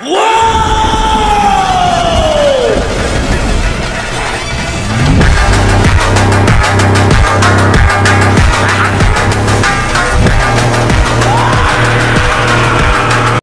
Whoa!